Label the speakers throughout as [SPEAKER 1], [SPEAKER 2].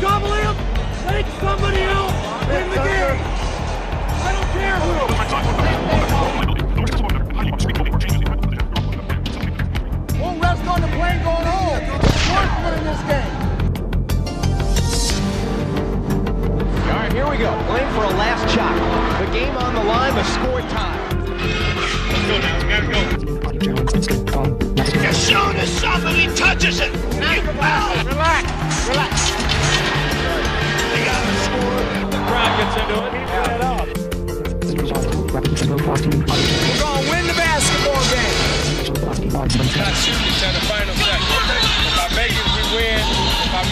[SPEAKER 1] Double him! Let somebody else win the game! I don't care who! Won't rest on the plane going home. Winning this game.
[SPEAKER 2] All right, here we go. Playing for a last shot. The game on the line, the score tie. Let's go
[SPEAKER 1] now. We gotta go.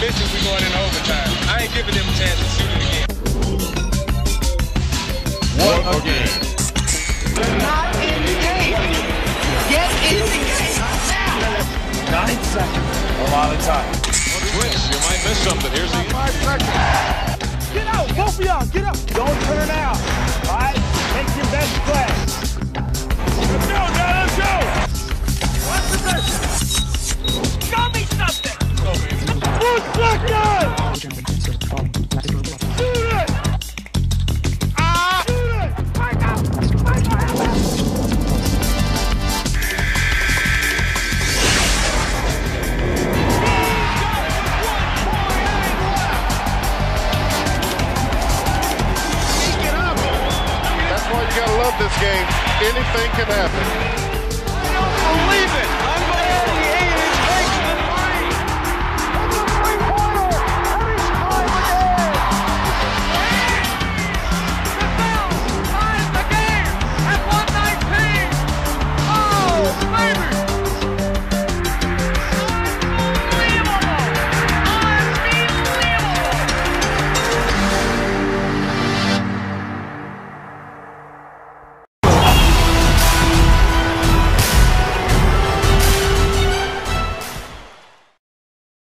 [SPEAKER 1] If I miss going in overtime. I ain't giving them a chance to shoot it again. What a
[SPEAKER 3] game.
[SPEAKER 2] They're not in the game. Get in the game now.
[SPEAKER 1] Nine seconds. A lot of time. Twitch,
[SPEAKER 3] you might miss something. Here's the.
[SPEAKER 1] Get out, both of y'all, get up. Don't One second. Shoot it. Shoot it.
[SPEAKER 2] That's
[SPEAKER 1] why you gotta love this game. Anything can happen.